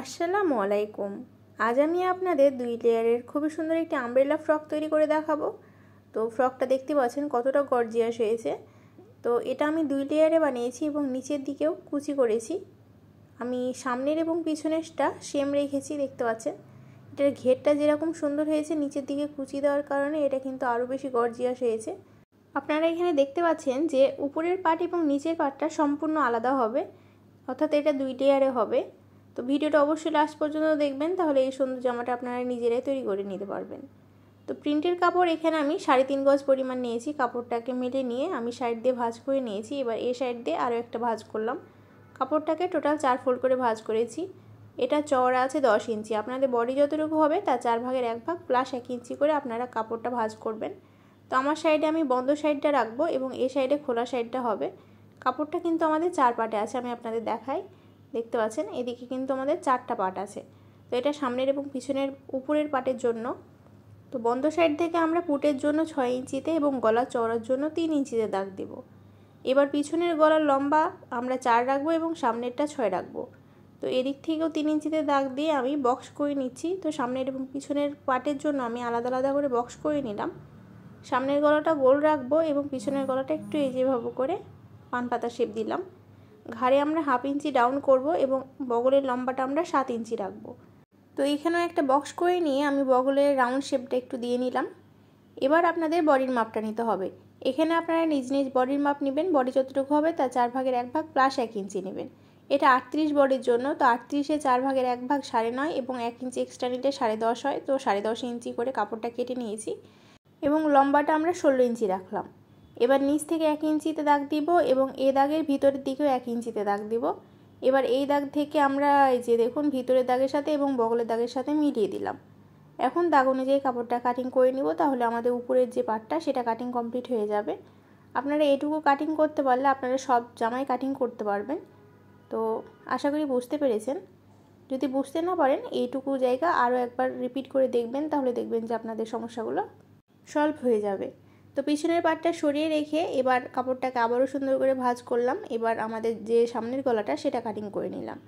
আসসালামু আলাইকুম। আজ আমি আপনাদের দুই লেয়ারের খুবই সুন্দর একটি আমব্রেলা ফ্রক তৈরি করে দেখাবো। তো ফ্রকটা দেখতে পাচ্ছেন কতটা গর্জিয়াস হয়েছে। তো এটা আমি দুই লেয়ারে বানিয়েছি এবং নিচের দিকেও কুচি করেছি। আমি সামনের এবং পিছনেরটা সেম রেখেছি, দেখতে পাচ্ছেন। এটার ঘেরটা যেরকম সুন্দর হয়েছে, নিচের দিকে কুচি দেওয়ার কারণে এটা কিন্তু আরও বেশি গর্জিয়াস হয়েছে। আপনারা এখানে দেখতে পাচ্ছেন যে উপরের পাট এবং নিচের পাটটা সম্পূর্ণ আলাদা হবে। অর্থাৎ এটা দুই লেয়ারে হবে। তো ভিডিওটা অবশ্যই লাস্ট পর্যন্ত দেখবেন, তাহলে এই সুন্দর জামাটা আপনারা নিজেরাই তৈরি করে নিতে পারবেন। তো প্রিন্টের কাপড় এখানে আমি সাড়ে তিন গজ পরিমাণ নিয়েছি, কাপড়টাকে মেলে নিয়ে আমি সাইড দিয়ে ভাজ করে নিয়েছি, এবার এই সাইড দিয়ে আরও একটা ভাজ করলাম। কাপড়টাকে টোটাল চার ফোল্ড করে ভাজ করেছি। এটা চওড়া আছে দশ ইঞ্চি, আপনাদের বডি যতটুকু হবে তার চার ভাগের এক ভাগ প্লাস এক ইঞ্চি করে আপনারা কাপড়টা ভাজ করবেন। তো আমার সাইডে আমি বন্ধ সাইডটা রাখব এবং এই সাইডে খোলা সাইডটা হবে। কাপড়টা কিন্তু আমাদের চার পাটে আছে, আমি আপনাদের দেখাই। দেখতে পাচ্ছেন? এদিকে কিন্তু আমাদের চারটা পাট আছে। তো এটা সামনের এবং পিছনের, উপরের পাটের জন্য। তো বন্ধ সাইড থেকে আমরা পুটের জন্য ছয় ইঞ্চিতে এবং গলা চওড়ার জন্য তিন ইঞ্চিতে দাগ দেব। এবার পিছনের গলার লম্বা আমরা চার রাখব এবং সামনেরটা ছয় রাখব। তো এদিক থেকেও তিন ইঞ্চিতে দাগ দিয়ে আমি বক্স করে নিচ্ছি। তো সামনের এবং পিছনের পাটের জন্য আমি আলাদা আলাদা করে বক্স করে নিলাম। সামনের গলাটা গোল রাখব এবং পিছনের গলাটা একটু এই যেভাবে করে পান পাতা শেপ দিলাম। ঘাড়ে আমরা হাফ ইঞ্চি ডাউন করব এবং বগলের লম্বাটা আমরা সাত ইঞ্চি রাখব। তো এইখানেও একটা বক্স করে নিয়ে আমি বগলের রাউন্ড শেপটা একটু দিয়ে নিলাম। এবার আপনাদের বডির মাপটা নিতে হবে। এখানে আপনারা নিজ নিজ বডির মাপ নেবেন বডি যতটুকু হবে তার চার ভাগের এক ভাগ প্লাস এক ইঞ্চি নেবেন। এটা আটত্রিশ বডির জন্য, তো আটত্রিশে চার ভাগের এক ভাগ সাড়ে নয় এবং এক ইঞ্চি এক্সট্রা নিলে সাড়ে দশ হয়, তো সাড়ে দশ ইঞ্চি করে কাপড়টা কেটে নিয়েছি। এবং লম্বাটা আমরা ষোলো ইঞ্চি রাখলাম। এবার নিচ থেকে এক ইঞ্চিতে দাগ দিব এবং এ দাগের ভিতরের দিকেও এক ইঞ্চিতে দাগ দিব। এবার এই দাগ থেকে আমরা এই যে দেখুন ভিতরের দাগের সাথে এবং বগলের দাগের সাথে মিলিয়ে দিলাম। এখন দাগ অনুযায়ী কাপড়টা কাটিং করে নিব, তাহলে আমাদের উপরের যে পাটটা সেটা কাটিং কমপ্লিট হয়ে যাবে। আপনারা এটুকু কাটিং করতে পারলে আপনারা সব জামাই কাটিং করতে পারবেন। তো আশা করি বুঝতে পেরেছেন। যদি বুঝতে না পারেন, এইটুকু জায়গা আরও একবার রিপিট করে দেখবেন, তাহলে দেখবেন যে আপনাদের সমস্যাগুলো সলভ হয়ে যাবে। তো পিছনের পাটটা সরিয়ে রেখে এবার কাপড়টাকে আবারও সুন্দর করে ভাজ করলাম। এবার আমাদের যে সামনের গলাটা, সেটা কাটিং করে নিলাম।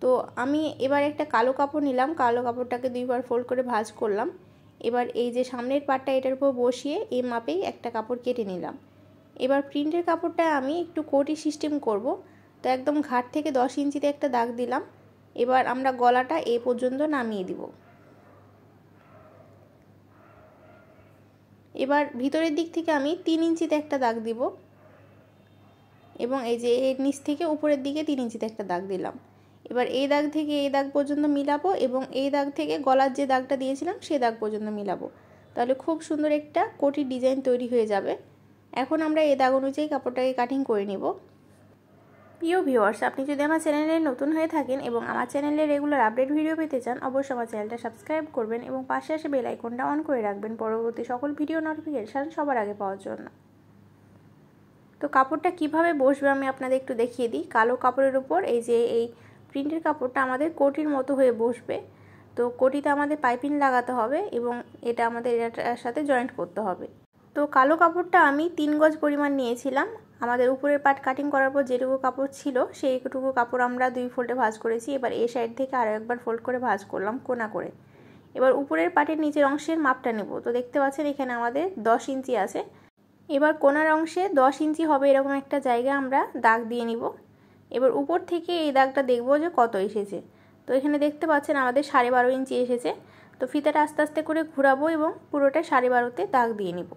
তো আমি এবার একটা কালো কাপড় নিলাম। কালো কাপড়টাকে দুইবার ফোল্ড করে ভাজ করলাম। এবার এই যে সামনের পাটটা, এটার উপর বসিয়ে এই মাপেই একটা কাপড় কেটে নিলাম। এবার প্রিন্টের কাপড়টা আমি একটু কোটি সিস্টেম করব। তো একদম ঘাট থেকে দশ ইঞ্চিতে একটা দাগ দিলাম। এবার আমরা গলাটা এ পর্যন্ত নামিয়ে দিব। এবার ভিতরের দিক থেকে আমি তিন ইঞ্চিতে একটা দাগ দিব এবং এই যে এর নিচ থেকে উপরের দিকে তিন ইঞ্চিতে একটা দাগ দিলাম। এবার এই দাগ থেকে এই দাগ পর্যন্ত মিলাবো এবং এই দাগ থেকে গলার যে দাগটা দিয়েছিলাম সেই দাগ পর্যন্ত মিলাবো। তাহলে খুব সুন্দর একটা কোটির ডিজাইন তৈরি হয়ে যাবে। এখন আমরা এই দাগ অনুযায়ী কাপড়টাকে কাটিং করে নিব। প্রিয় ভিউয়ার্স, আপনি যদি আমার চ্যানেলে নতুন হয়ে থাকেন এবং আমার চ্যানেলে রেগুলার আপডেট ভিডিও পেতে চান, অবশ্যই আমার চ্যানেলটা সাবস্ক্রাইব করবেন এবং পাশে আসে বেল আইকনটা অন করে রাখবেন পরবর্তী সকল ভিডিও নোটিফিকেশান সবার আগে পাওয়ার জন্য। তো কাপড়টা কীভাবে বসবে আমি আপনাদের একটু দেখিয়ে দিই। কালো কাপড়ের উপর এই যে এই প্রিন্টের কাপড়টা আমাদের কোটির মতো হয়ে বসবে। তো কোটিতে আমাদের পাইপিং লাগাতে হবে এবং এটা আমাদের এটার সাথে জয়েন্ট করতে হবে। তো কালো কাপড়টা আমি তিন গজ পরিমাণ নিয়েছিলাম। আমাদের উপরের পাট কাটিং করার পর যেটুকু কাপড় ছিল, সেইটুকু কাপড় আমরা দুই ফোল্ডে ভাজ করেছি। এবার এই সাইড থেকে আরও একবার ফোল্ড করে ভাজ করলাম কোনা করে। এবার উপরের পাটের নিচের অংশের মাপটা নেব। তো দেখতে পাচ্ছেন এখানে আমাদের দশ ইঞ্চি আছে। এবার কোনার অংশে দশ ইঞ্চি হবে এরকম একটা জায়গা আমরা দাগ দিয়ে নিব। এবার উপর থেকে এই দাগটা দেখব যে কত এসেছে। তো এখানে দেখতে পাচ্ছেন আমাদের সাড়ে বারো ইঞ্চি এসেছে। তো ফিতাটা আস্তে আস্তে করে ঘুরাবো এবং পুরোটা সাড়ে বারোতে দাগ দিয়ে নিব।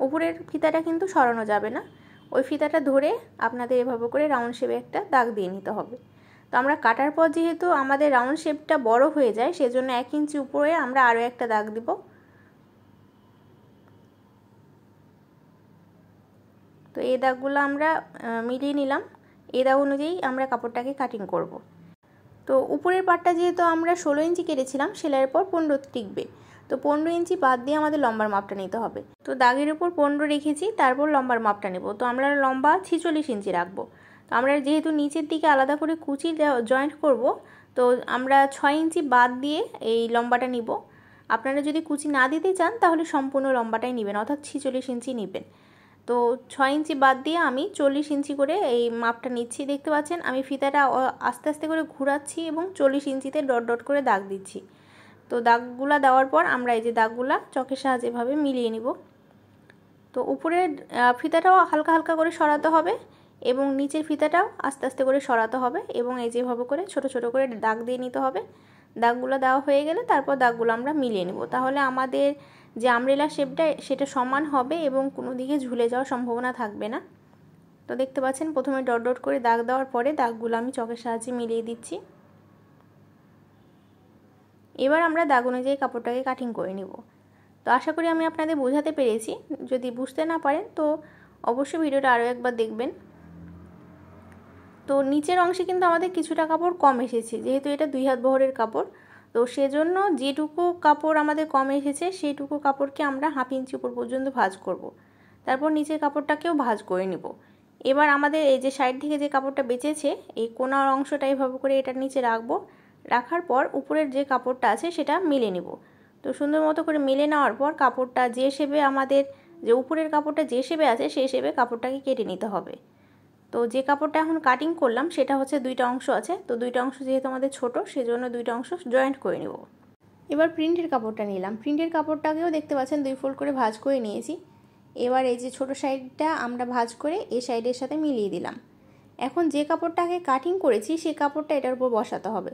উপরের ফিতাটা কিন্তু সরানো যাবে না। ওই ফিতাটা ধরে আপনাদের এভাবে করে রাউন্ড শেপে একটা দাগ দিয়ে নিতে হবে। তো আমরা কাটার পর যেহেতু আমাদের রাউন্ড শেপটা বড় হয়ে যায়, সেজন্য এক ইঞ্চি উপরে আমরা আরও একটা দাগ দিব। তো এই দাগগুলো আমরা মিলিয়ে নিলাম। এই দাগ অনুযায়ী আমরা কাপড়টাকে কাটিং করব। তো উপরের পাটটা যেহেতু আমরা ষোলো ইঞ্চি কেটেছিলাম, সেলাইয়ের পর পনেরো টিকবে। তো পনেরো ইঞ্চি বাদ দিয়ে আমাদের লম্বার মাপটা নিতে হবে। তো দাগের উপর পনেরো রেখেছি, তারপর লম্বার মাপটা নেব। তো আমরা লম্বা ছিচল্লিশ ইঞ্চি রাখব। তো আমরা যেহেতু নিচের দিকে আলাদা করে কুচি জয়েন্ট করব, তো আমরা ছয় ইঞ্চি বাদ দিয়ে এই লম্বাটা নিব। আপনারা যদি কুচি না দিতে চান, তাহলে সম্পূর্ণ লম্বাটাই নেবেন, অর্থাৎ ছিচল্লিশ ইঞ্চি নেবেন। তো ছয় ইঞ্চি বাদ দিয়ে আমি চল্লিশ ইঞ্চি করে এই মাপটা নিচ্ছি, দেখতে পাচ্ছেন? আমি ফিতাটা আস্তে আস্তে করে ঘুরাচ্ছি এবং চল্লিশ ইঞ্চিতে ডট ডট করে দাগ দিচ্ছি। তো দাগগুলা দেওয়ার পর আমরা এই যে দাগগুলা চকের সাহায্যে এভাবে মিলিয়ে নিব। তো উপরের ফিতাটাও হালকা হালকা করে সরাতে হবে এবং নিচের ফিতাটাও আস্তে আস্তে করে সরাতে হবে এবং এই যেভাবে করে ছোট ছোট করে দাগ দিয়ে নিতে হবে। দাগগুলো দেওয়া হয়ে গেলে তারপর দাগগুলো আমরা মিলিয়ে নেব। তাহলে আমাদের যে আমরেলা শেপটা, সেটা সমান হবে এবং কোনো দিকে ঝুলে যাওয়ার সম্ভাবনা থাকবে না। তো দেখতে পাচ্ছেন, প্রথমে ডট ডট করে দাগ দেওয়ার পরে দাগগুলো আমি চকের সাহায্যে মিলিয়ে দিচ্ছি। এবার আমরা দাগ অনুযায়ী কাপড়টাকে কাটিং করে নেব। তো আশা করি আমি আপনাদের বোঝাতে পেরেছি। যদি বুঝতে না পারেন, তো অবশ্যই ভিডিওটা আরও একবার দেখবেন। তো নিচের অংশে কিন্তু আমাদের কিছুটা কাপড় কম এসেছে, যেহেতু এটা দুই হাত বহরের কাপড়। তো সেজন্য যেটুকু কাপড় আমাদের কম এসেছে, সেইটুকু কাপড়কে আমরা হাফ ইঞ্চি উপর পর্যন্ত ভাজ করব। তারপর নিচের কাপড়টাকেও ভাজ করে নিব। এবার আমাদের এই যে সাইড থেকে যে কাপড়টা বেঁচেছে, এই কোনার অংশটা এইভাবে করে এটার নিচে রাখব। রাখার পর উপরের যে কাপড়টা আছে সেটা মেলে নেব। তো সুন্দর মতো করে মেলে নেওয়ার পর কাপড়টা যে শেপে আমাদের, যে উপরের কাপড়টা যে শেপে আছে সেই শেপে কাপড়টাকে কেটে নিতে হবে। তো যে কাপড়টা এখন কাটিং করলাম সেটা হচ্ছে দুইটা অংশ আছে। তো দুইটা অংশ যেহেতু আমাদের ছোট, সেজন্য দুইটা অংশ জয়েন্ট করে নেব। এবার প্রিন্টের কাপড়টা নিলাম। প্রিন্টের কাপড়টাকেও দেখতে পাচ্ছেন দুই ফোল্ড করে ভাজ করে নিয়েছি। এবার এই যে ছোট সাইডটা আমরা ভাজ করে এই সাইডের সাথে মিলিয়ে দিলাম। এখন যে কাপড়টাকে কাটিং করেছি, সেই কাপড়টা এটার উপর বসাতে হবে।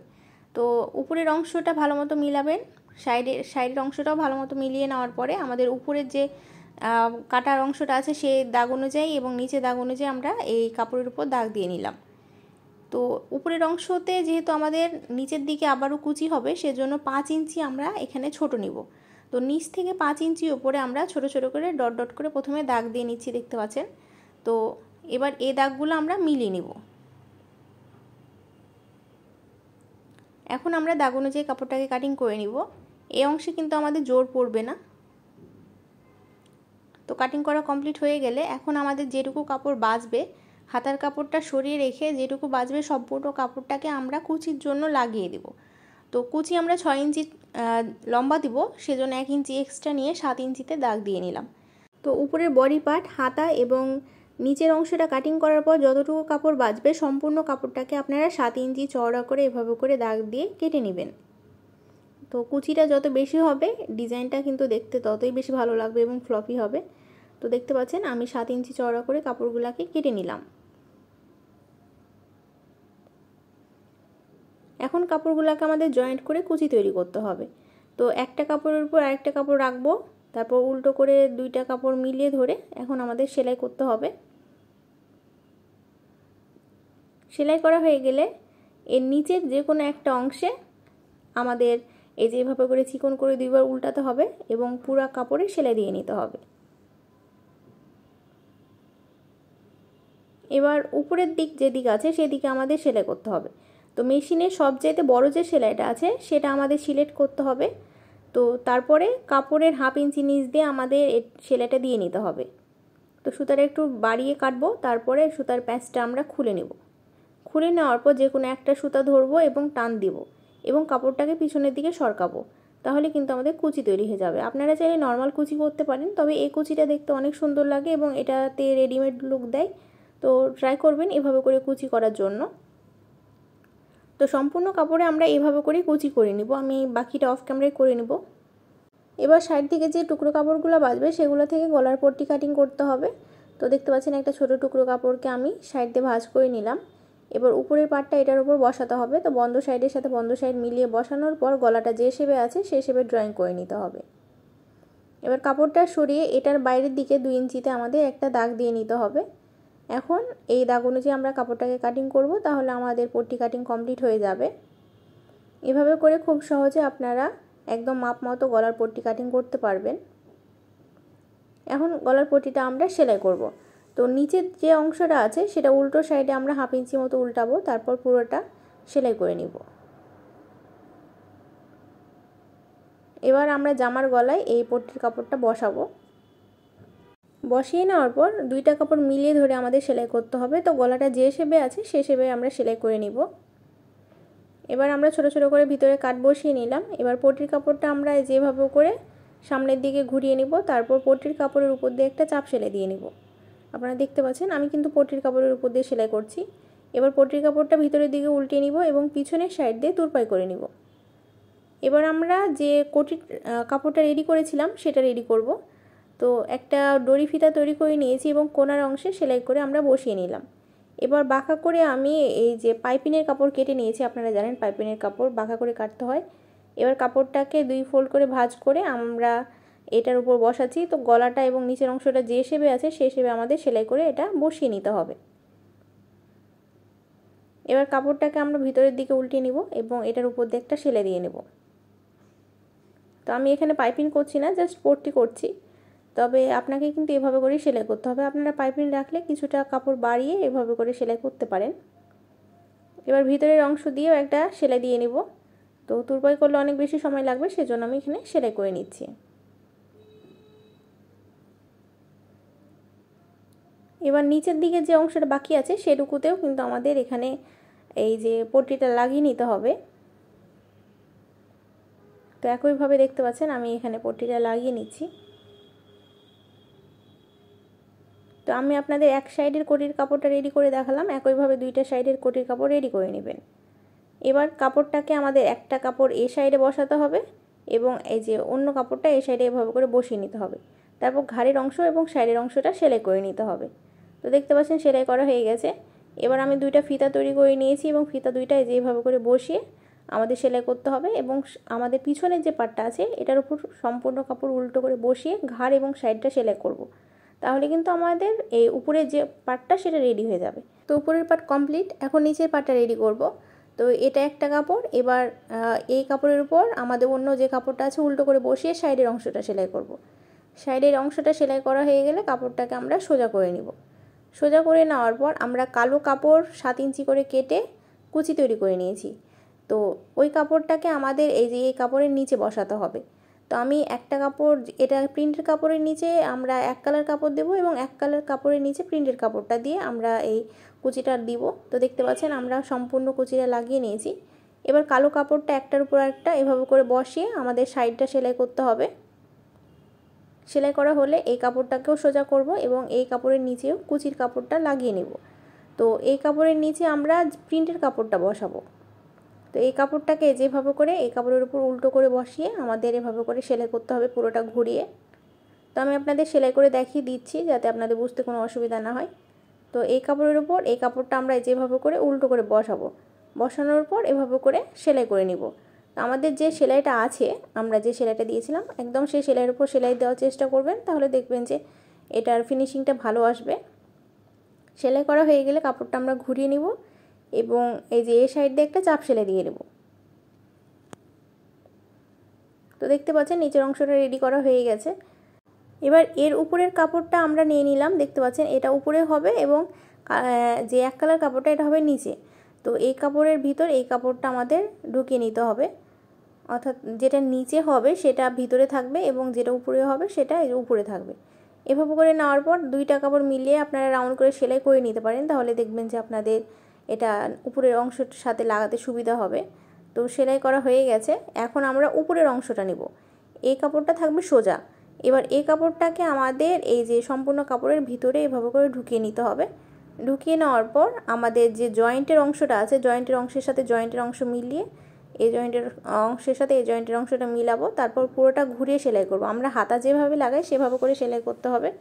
তো উপরের অংশটা ভালো মতো মিলাবেন। সাইডের সাইডের অংশটাও ভালো মতো মিলিয়ে নেওয়ার পরে আমাদের উপরের যে কাটার অংশটা আছে সেই দাগ অনুযায়ী এবং নিচে দাগ অনুযায়ী আমরা এই কাপড়ের উপর দাগ দিয়ে নিলাম। তো উপরের অংশতে যেহেতু আমাদের নিচের দিকে আবারও কুচি হবে, সেজন্য পাঁচ ইঞ্চি আমরা এখানে ছোট নিব। তো নিচ থেকে পাঁচ ইঞ্চি ওপরে আমরা ছোট ছোট করে ডট ডট করে প্রথমে দাগ দিয়ে নিচ্ছি, দেখতে পাচ্ছেন? তো এবার এই দাগগুলো আমরা মিলিয়ে নিব। এখন আমরা দাগ অনুযায়ী কাপড়টাকে কাটিং করে নিব। এই অংশে কিন্তু আমাদের জোর পড়বে না। তো কাটিং করা কমপ্লিট হয়ে গেলে এখন আমাদের যেটুকু কাপড় বাঁচবে, হাতার কাপড়টা সরিয়ে রেখে যেটুকু বাঁচবে সম্পূর্ণ কাপড়টাকে আমরা কুচির জন্য লাগিয়ে দেব। তো কুচি আমরা ছয় ইঞ্চি লম্বা দিব, সেজন্য এক ইঞ্চি এক্সট্রা নিয়ে সাত ইঞ্চিতে দাগ দিয়ে নিলাম। তো উপরের বডি পার্ট হাতা এবং নিচের অংশটা কাটিং করার পর যতটুকু কাপড় বাঁচবে, সম্পূর্ণ কাপড়টাকে আপনারা সাত ইঞ্চি চওড়া করে এভাবে করে দাগ দিয়ে কেটে নেবেন। তো কুচিটা যত বেশি হবে, ডিজাইনটা কিন্তু দেখতে ততই বেশি ভালো লাগবে এবং ফ্লপি হবে। তো দেখতে পাচ্ছেন, আমি সাত ইঞ্চি চওড়া করে কাপড়গুলোকে কেটে নিলাম। এখন কাপড়গুলোকে আমাদের জয়েন্ট করে কুচি তৈরি করতে হবে। তো একটা কাপড়ের উপর আরেকটা কাপড় রাখব। তারপর উল্টো করে দুইটা কাপড় মিলিয়ে ধরে এখন আমাদের সেলাই করতে হবে। সেলাই করা হয়ে গেলে এর নিচের যে কোনো একটা অংশে আমাদের এই যেভাবে করে চিকন করে দুইবার উল্টাতে হবে এবং পুরা কাপড়ে সেলাই দিয়ে নিতে হবে। এবার উপরের দিক যে দিক আছে সেদিকে আমাদের সেলাই করতে হবে। তো মেশিনের সবচাইতে বড় যে সেলাইটা আছে সেটা আমাদের সিলেক্ট করতে হবে। তো তারপরে কাপড়ের হাফ ইঞ্চি নিচ দিয়ে আমাদের সেলাইটা দিয়ে নিতে হবে। তো সুতাটা একটু বাড়িয়ে কাটবো, তারপরে সুতার প্যাঁচটা আমরা খুলে নেব। খুলে নেওয়ার পর যে কোনো একটা সুতা ধরবো এবং টান দিব এবং কাপড়টাকে পিছনের দিকে সরকাবো, তাহলে কিন্তু আমাদের কুচি তৈরি হয়ে যাবে। আপনারা চাইলে নর্মাল কুচি করতে পারেন, তবে এই কুচিটা দেখতে অনেক সুন্দর লাগে এবং এটাতে রেডিমেড লুক দেয়। তো ট্রাই করবেন এভাবে করে কুচি করার জন্য। তো সম্পূর্ণ কাপড়ে আমরা এভাবে করে কুচি করে নিব। আমি বাকিটা অফ ক্যামেরায় করে নিব। এবার সাইড থেকে যে টুকরো কাপড়গুলো বাজবে, সেগুলো থেকে গলার পট্টি কাটিং করতে হবে। তো দেখতে পাচ্ছেন একটা ছোট টুকরো কাপড়কে আমি সাইড দিয়ে ভাজ করে নিলাম। এবার উপরের পাটটা এটার উপর বসাতে হবে। তো বন্ধ সাইডের সাথে বন্ধ সাইড মিলিয়ে বসানোর পর গলাটা যে শেপে আছে সেই শেপে ড্রয়িং করে নিতে হবে। এবার কাপড়টা সরিয়ে এটার বাইরের দিকে দুই ইঞ্চিতে আমাদের একটা দাগ দিয়ে নিতে হবে। এখন এই দাগ অনুযায়ী আমরা কাপড়টাকে কাটিং করব, তাহলে আমাদের পট্টি কাটিং কমপ্লিট হয়ে যাবে। এভাবে করে খুব সহজে আপনারা একদম মাপ মতো গলার পট্টি কাটিং করতে পারবেন। এখন গলার পট্টিটা আমরা সেলাই করব। তো নিচের যে অংশটা আছে, সেটা উল্টো সাইডে আমরা হাফ ইঞ্চি মতো উল্টাবো, তারপর পুরোটা সেলাই করে নিব। এবার আমরা জামার গলায় এই পট্টির কাপড়টা বসাবো। বসিয়ে নেওয়ার পর দুইটা কাপড় মিলিয়ে ধরে আমাদের সেলাই করতে হবে। তো গলাটা যে শেপে আছে সে শেপে আমরা সেলাই করে নিব। এবার আমরা ছোট ছোট করে ভিতরে কাট বসিয়ে নিলাম। এবার পটির কাপড়টা আমরা যেভাবে করে সামনের দিকে ঘুরিয়ে নিব, তারপর পটির কাপড়ের উপর দিয়ে একটা চাপ সেলাই দিয়ে নিব। আপনারা দেখতে পাচ্ছেন, আমি কিন্তু পটির কাপড়ের উপর দিয়ে সেলাই করছি। এবার পটির কাপড়টা ভিতরের দিকে উল্টে নিব এবং পিছনের সাইড দিয়ে তুরপাই করে নিব। এবার আমরা যে কোটির কাপড়টা রেডি করেছিলাম সেটা রেডি করব। তো একটা ডরি ফিতা তৈরি করে নিয়েছি এবং কোনার অংশে সেলাই করে আমরা বসিয়ে নিলাম। এবার বাঁকা করে আমি এই যে পাইপিনের কাপড় কেটে নিয়েছি, আপনারা জানেন পাইপিনের কাপড় বাঁকা করে কাটতে হয়। এবার কাপড়টাকে দুই ফোল্ড করে ভাজ করে আমরা এটার উপর বসাচ্ছি। তো গলাটা এবং নিচের অংশটা যে হিসেবে আছে, সে হিসেবে আমাদের সেলাই করে এটা বসিয়ে নিতে হবে। এবার কাপড়টাকে আমরা ভিতরের দিকে উল্টিয়ে নিব এবং এটার উপর দিয়ে একটা সেলাই দিয়ে নেব। তো আমি এখানে পাইপিং করছি না, জাস্ট পট্টি করছি। তবে আপনাকে কিন্তু এভাবে করে সেলাই করতে হবে। আপনারা পাইপিং রাখলে কিছুটা কাপড় বাড়িয়ে এভাবে করে সেলাই করতে পারেন। এবার ভিতরের অংশ দিয়েও একটা সেলাই দিয়ে নিব। তো তুরপাই করলে অনেক বেশি সময় লাগবে, সেজন্য আমি এখানে সেলাই করে নিচ্ছি। এবার নিচের দিকে যে অংশটা বাকি আছে, সেটুকুতেও কিন্তু আমাদের এখানে এই যে পট্টিটা লাগিয়ে নিতে হবে। তো একইভাবে দেখতে পাচ্ছেন, আমি এখানে পট্টিটা লাগিয়ে নিচ্ছি। তো আমি আপনাদের এক সাইডের কোটির কাপড়টা রেডি করে দেখালাম, একইভাবে দুইটা সাইডের কোটির কাপড় রেডি করে নেবেন। এবার কাপড়টাকে আমাদের একটা কাপড় এ সাইডে বসাতে হবে এবং এই যে অন্য কাপড়টা এই সাইডে এভাবে করে বসিয়ে নিতে হবে। তারপর ঘাড়ের অংশ এবং সাইডের অংশটা সেলাই করে নিতে হবে। তো দেখতে পাচ্ছেন সেলাই করা হয়ে গেছে। এবার আমি দুইটা ফিতা তৈরি করে নিয়েছি এবং ফিতা দুইটায় যেভাবে করে বসিয়ে আমাদের সেলাই করতে হবে এবং আমাদের পিছনের যে পাটটা আছে, এটার উপর সম্পূর্ণ কাপড় উল্টো করে বসিয়ে ঘাড় এবং সাইডটা সেলাই করব। তাহলে কিন্তু আমাদের এই উপরের যে পাটটা সেটা রেডি হয়ে যাবে। তো উপরের পাট কমপ্লিট এখন নিচের পাটটা রেডি করব। তো এটা একটা কাপড়, এবার এই কাপড়ের উপর আমাদের অন্য যে কাপড়টা আছে উল্টো করে বসিয়ে সাইডের অংশটা সেলাই করব। সাইডের অংশটা সেলাই করা হয়ে গেলে কাপড়টাকে আমরা সোজা করে নিব। সোজা করে নেওয়ার পর আমরা কালো কাপড় সাত ইঞ্চি করে কেটে কুচি তৈরি করে নিয়েছি। তো ওই কাপড়টাকে আমাদের এই যে এই কাপড়ের নিচে বসাতে হবে। তো আমি একটা কাপড়, এটা প্রিন্টের কাপড়ের নিচে আমরা এক কালার কাপড় দেব এবং এক কালার কাপড়ের নিচে প্রিন্টের কাপড়টা দিয়ে আমরা এই কুচিটা দিব। তো দেখতে পাচ্ছেন আমরা সম্পূর্ণ কুচিটা লাগিয়ে নিয়েছি। এবার কালো কাপড়টা একটার উপর একটা এভাবে করে বসিয়ে আমাদের সাইডটা সেলাই করতে হবে। সেলাই করা হলে এই কাপড়টাকেও সোজা করব এবং এই কাপড়ের নিচেও কুচির কাপড়টা লাগিয়ে নেব। তো এই কাপড়ের নিচে আমরা প্রিন্টের কাপড়টা বসাবো। তো এই কাপড়টাকে যেভাবে করে, এই কাপড়ের উপর উল্টো করে বসিয়ে আমাদের এভাবে করে সেলাই করতে হবে পুরোটা ঘুরিয়ে। তো আমি আপনাদের সেলাই করে দেখিয়ে দিচ্ছি যাতে আপনাদের বুঝতে কোনো অসুবিধা না হয়। তো এই কাপড়ের উপর, এই কাপড়টা আমরা যেভাবে করে উল্টো করে বসাবো। বসানোর পর এভাবে করে সেলাই করে নিব। আমাদের যে সেলাইটা আছে, আমরা যে সেলাইটা দিয়েছিলাম, একদম সেই সেলাইয়ের উপর সেলাই দেওয়ার চেষ্টা করবেন, তাহলে দেখবেন যে এটার ফিনিশিংটা ভালো আসবে। সেলাই করা হয়ে গেলে কাপড়টা আমরা ঘুরিয়ে নিব। এবং এই যে এ সাইড দিয়ে একটা চাপ সেলাই দিয়ে নেব। তো দেখতে পাচ্ছেন, নিচের অংশটা রেডি করা হয়ে গেছে। এবার এর উপরের কাপড়টা আমরা নিয়ে নিলাম, দেখতে পাচ্ছেন এটা উপরে হবে এবং যে এক কালার কাপড়টা এটা হবে নিচে। তো এই কাপড়ের ভিতর এই কাপড়টা আমাদের ঢুকিয়ে নিতে হবে। অর্থাৎ যেটা নিচে হবে সেটা ভিতরে থাকবে এবং যেটা উপরে হবে সেটা উপরে থাকবে। এভাবে করে নেওয়ার পর দুইটা কাপড় মিলিয়ে আপনারা রাউন্ড করে সেলাই করে নিতে পারেন, তাহলে দেখবেন যে আপনাদের এটা উপরের অংশটার সাথে লাগাতে সুবিধা হবে। তো সেলাই করা হয়ে গেছে। এখন আমরা উপরের অংশটা নেব। এই কাপড়টা থাকবে সোজা। এবার এই কাপড়টাকে আমাদের এই যে সম্পূর্ণ কাপড়ের ভিতরে এভাবে করে ঢুকিয়ে নিতে হবে। ঢুকিয়ে নেওয়ার পর আমাদের যে জয়েন্টের অংশটা আছে, জয়েন্টের অংশের সাথে জয়েন্টের অংশ মিলিয়ে এই জয়েন্টের অংশের সাথে এই জয়েন্টের অংশটা মিলাবো। তারপর পুরোটা ঘুরিয়ে সেলাই করব। আমরা হাতা যেভাবে লাগাই, সেভাবে করে সেলাই করতে হবে।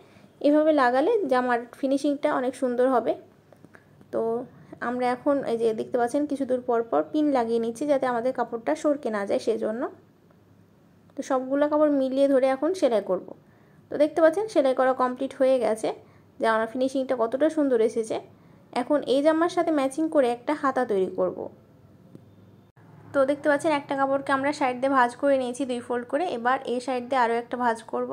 এভাবে লাগালে জামার ফিনিশিংটা অনেক সুন্দর হবে। তো আমরা এখন এই যে দেখতে পাচ্ছেন কিছু দূর পর পর পিন লাগিয়ে নিচ্ছি যাতে আমাদের কাপড়টা সরকে না যায়, সেজন্য। তো সবগুলো কাপড় মিলিয়ে ধরে এখন সেলাই করব। তো দেখতে পাচ্ছেন সেলাই করা কমপ্লিট হয়ে গেছে। জামার ফিনিশিংটা কতটা সুন্দর এসেছে। এখন এই জামার সাথে ম্যাচিং করে একটা হাতা তৈরি করব। তো দেখতে পাচ্ছেন একটা কাপড়কে আমরা সাইড দিয়ে ভাজ করে নিয়েছি, দুই ফোল্ড করে। এবার এই সাইড দিয়ে আরও একটা ভাজ করব।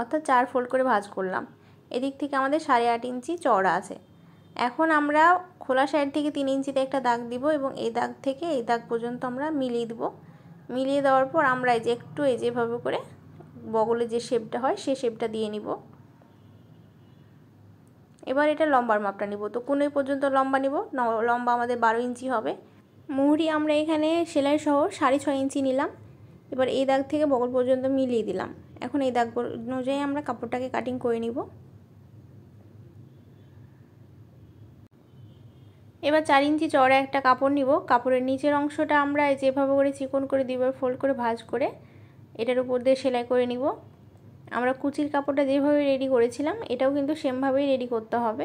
অর্থাৎ চার ফোল্ড করে ভাজ করলাম। এদিক থেকে আমাদের সাড়ে আট ইঞ্চি চড়া আছে। এখন আমরা খোলা সাইড থেকে তিন ইঞ্চিতে একটা দাগ দিব এবং এই দাগ থেকে এই দাগ পর্যন্ত আমরা মিলিয়ে দিব। মিলিয়ে দেওয়ার পর আমরা এই যে একটু এই যেভাবে করে বগলে যে শেপটা হয় সেই শেপটা দিয়ে নিব। এবার এটা লম্বার মাপটা নিব। তো কোনোই পর্যন্ত লম্বা নিব। লম্বা আমাদের বারো ইঞ্চি হবে। মুহুরি আমরা এখানে সেলাই সহ সাড়ে ছয় ইঞ্চি নিলাম। এবার এই দাগ থেকে বগল পর্যন্ত মিলিয়ে দিলাম। এখন এই দাগ অনুযায়ী আমরা কাপড়টাকে কাটিং করে নিব। এবার চার ইঞ্চি চড়া একটা কাপড় নিব। কাপড়ের নিচের অংশটা আমরা যেভাবে করে চিকন করে দুইবার ফোল্ড করে ভাজ করে এটার উপর দিয়ে সেলাই করে নিব। আমরা কুচির কাপড়টা যেভাবে রেডি করেছিলাম, এটাও কিন্তু সেমভাবেই রেডি করতে হবে।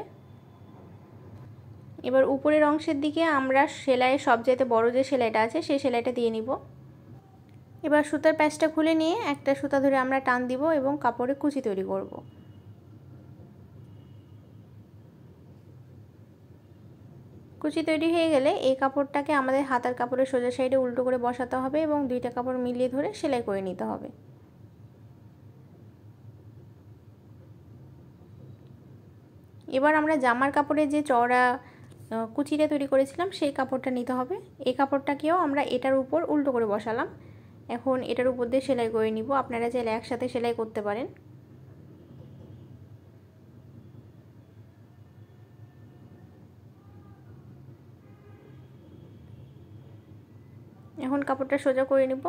এবার উপরের অংশের দিকে আমরা সেলাইয়ের সবচাইতে বড় যে সেলাইটা আছে, সেই সেলাইটা দিয়ে নিব। এবার সুতার প্যাচটা খুলে নিয়ে একটা সুতা ধরে আমরা টান দিব এবং কাপড়ে কুচি তৈরি করব। কুচি তৈরি হয়ে গেলে এই কাপড়টাকে আমাদের হাতার কাপড়ের সোজা সাইডে উল্টো করে বসাতে হবে এবং দুইটা কাপড় মিলিয়ে ধরে সেলাই করে নিতে হবে। এবার আমরা জামার কাপড়ের যে চওড়া কুচিটা তৈরি করেছিলাম সেই কাপড়টা নিতে হবে। এই কাপড়টাকেও আমরা এটার উপর উল্টো করে বসালাম। এখন এটার উপর দিয়ে সেলাই করে নিব। আপনারা চাইলে একসাথে সেলাই করতে পারেন। এখন কাপড়টা সোজা করে নিব।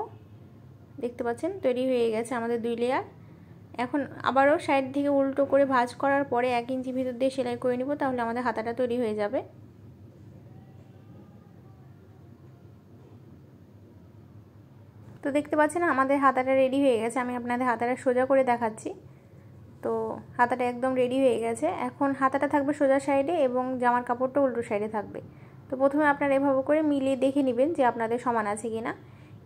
দেখতে পাচ্ছেন, তৈরি হয়ে গেছে আমাদের দুই লেয়ার এখন আবারও সাইড থেকে উল্টো করে ভাজ করার পরে এক ইঞ্চি ভিতর দিয়ে সেলাই করে নিব, তাহলে আমাদের হাতাটা তৈরি হয়ে যাবে। তো দেখতে পাচ্ছেন, আমাদের হাতাটা রেডি হয়ে গেছে। আমি আপনাদের হাতাটা সোজা করে দেখাচ্ছি। তো হাতাটা একদম রেডি হয়ে গেছে। এখন হাতাটা থাকবে সোজা সাইডে এবং জামার কাপড়টা উল্টো সাইডে থাকবে। তো প্রথমে আপনারা এভাবে করে মিলিয়ে দেখে নেবেন যে আপনাদের সমান আছে কি না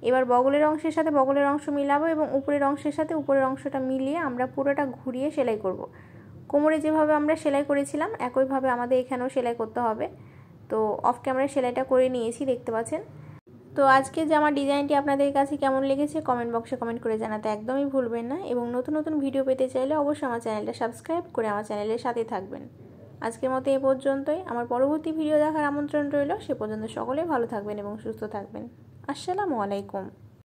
এবার বগলের অংশের সাথে বগলের অংশ মিলাবো এবং উপরের অংশের সাথে উপরের অংশটা মিলিয়ে আমরা পুরোটা ঘুরিয়ে সেলাই করব। কোমরে যেভাবে আমরা সেলাই করেছিলাম, একইভাবে আমাদের এখানেও সেলাই করতে হবে। তো অফ ক্যামেরায় সেলাইটা করে নিয়েছি, দেখতে পাচ্ছেন? তো আজকে যে আমার ডিজাইনটি আপনাদের কাছে কেমন লেগেছে কমেন্ট বক্সে কমেন্ট করে জানাতে একদমই ভুলবেন না। এবং নতুন নতুন ভিডিও পেতে চাইলে অবশ্যই আমার চ্যানেলটা সাবস্ক্রাইব করে আমার চ্যানেলের সাথে থাকবেন। আজকের মতো এ পর্যন্তই। আমার পরবর্তী ভিডিও দেখার আমন্ত্রণ রইল। সে পর্যন্ত সকলে ভালো থাকবেন এবং সুস্থ থাকবেন। আসসালামু আলাইকুম।